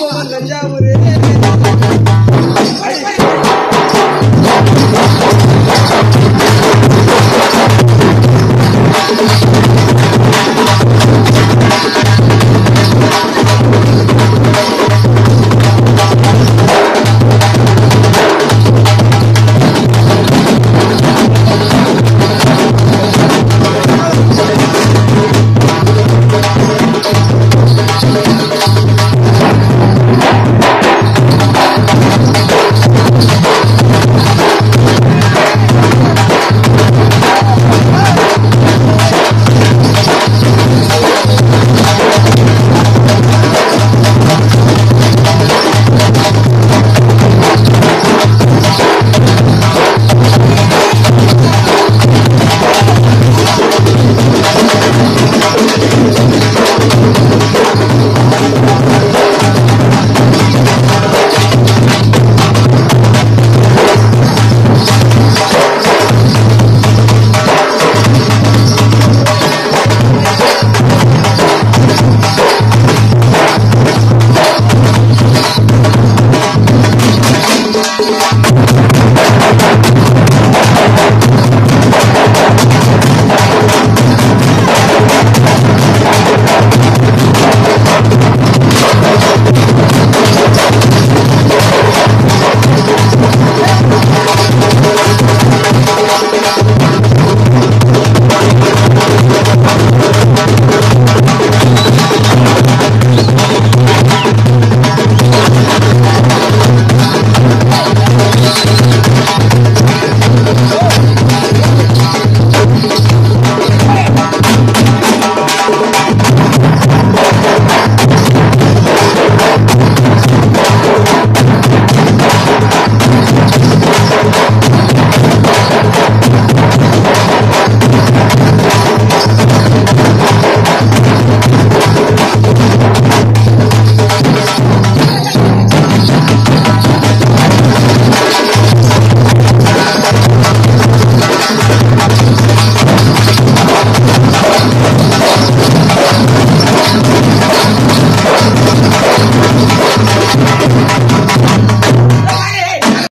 போவோம் ஓடி